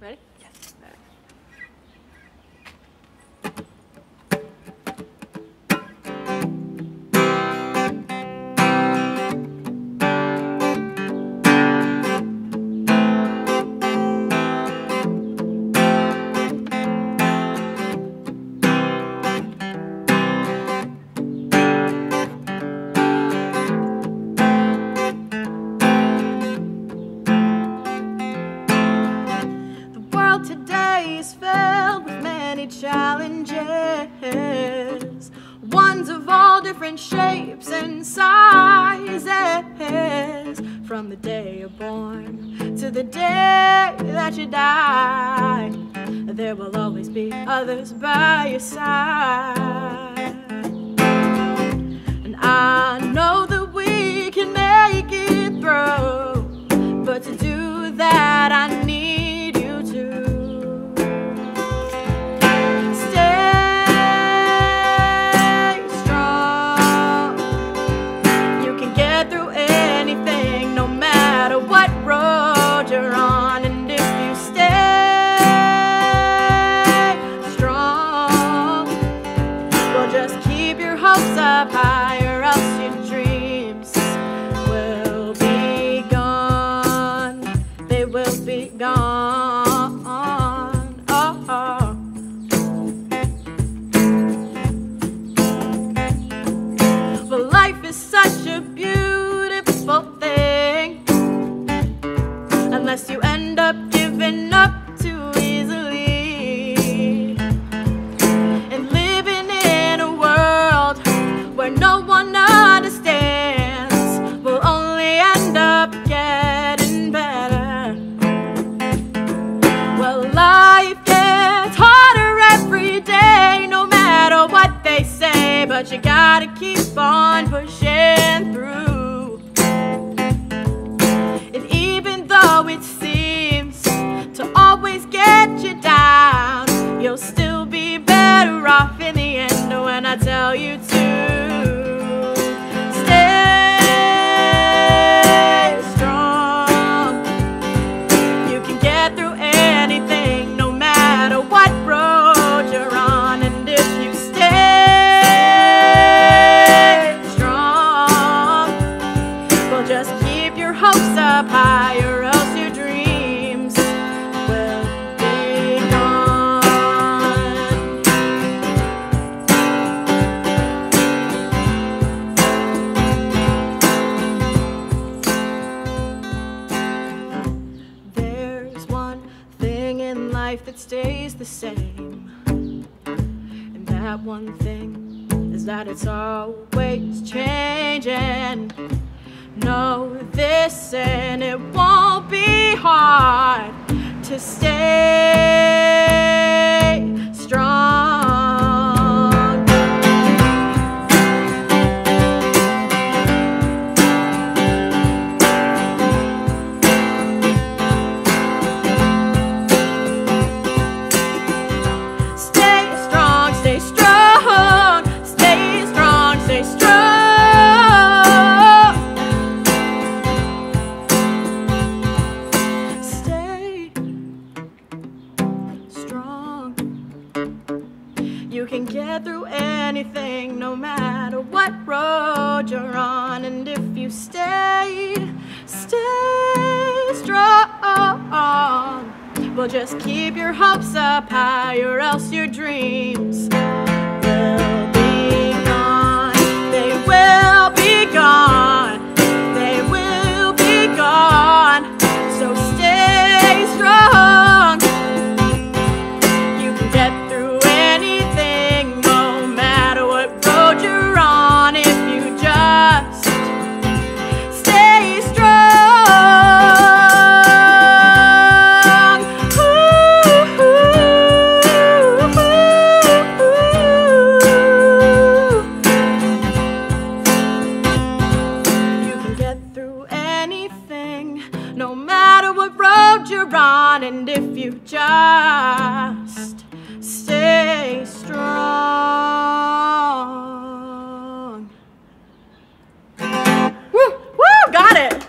Ready? World today is filled with many challenges, ones of all different shapes and sizes. From the day you're born to the day that you die, there will always be others by your side. Up high, or else your dreams will be gone. They will be gone. Oh, oh. But life is such a beautiful keep on pushing through. And even though it seems to always get you down, you'll still be better off in the end when I tell you to life that stays the same. And that one thing is that it's always changing. Know this, and it won't be hard to stay You can get through anything, no matter what road you're on. And if you stay, stay strong. Well, just keep your hopes up high, or else your dreams later on, and if you just stay strong. Woo! Woo! Got it!